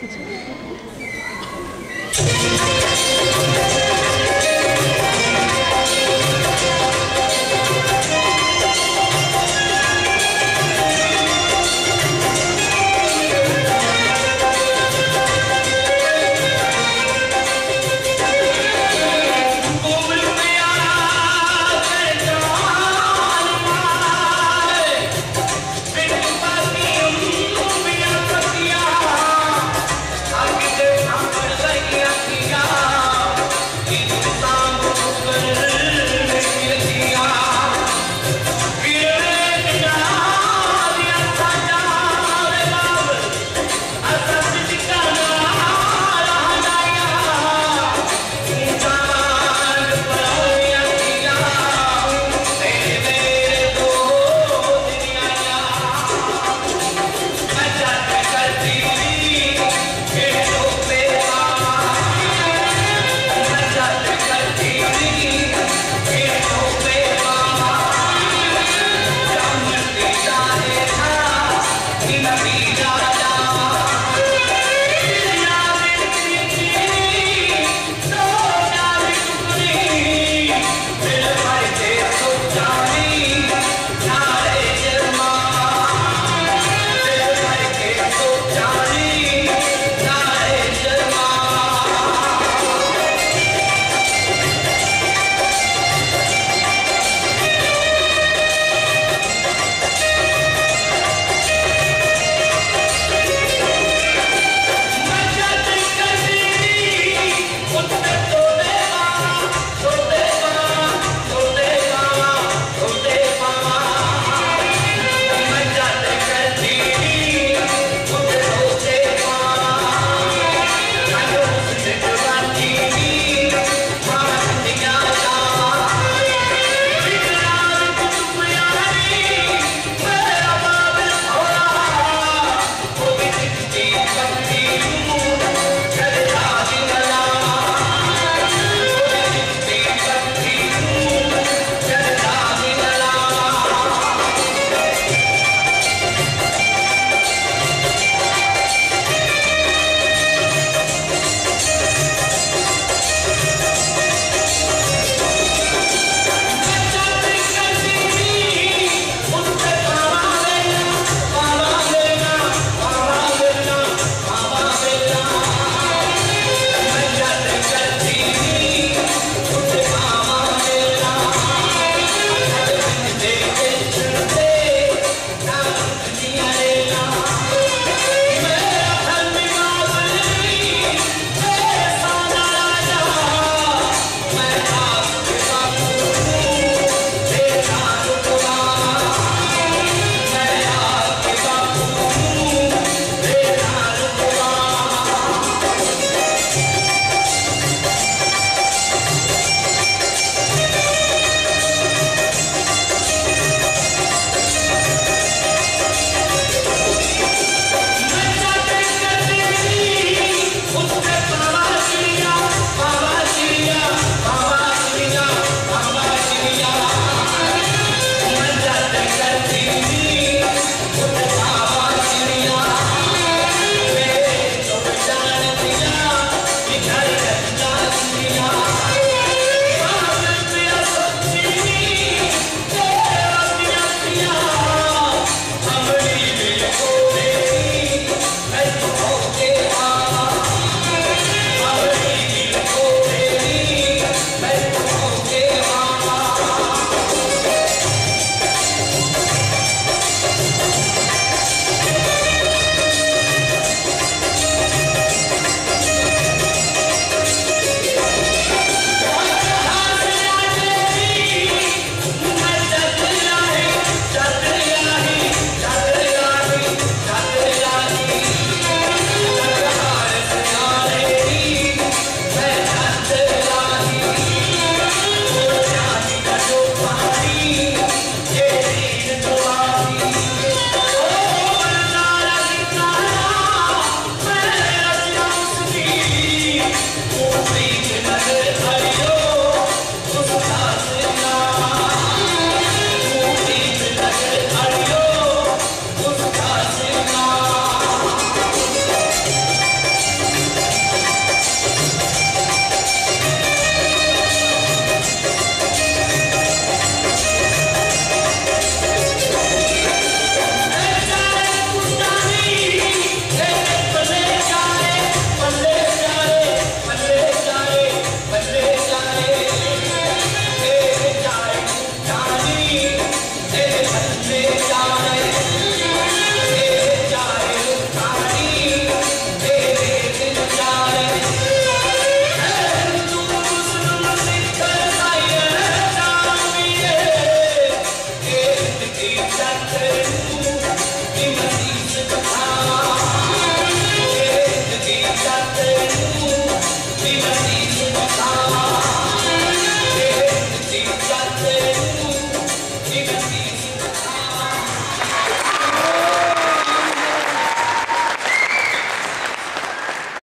그치?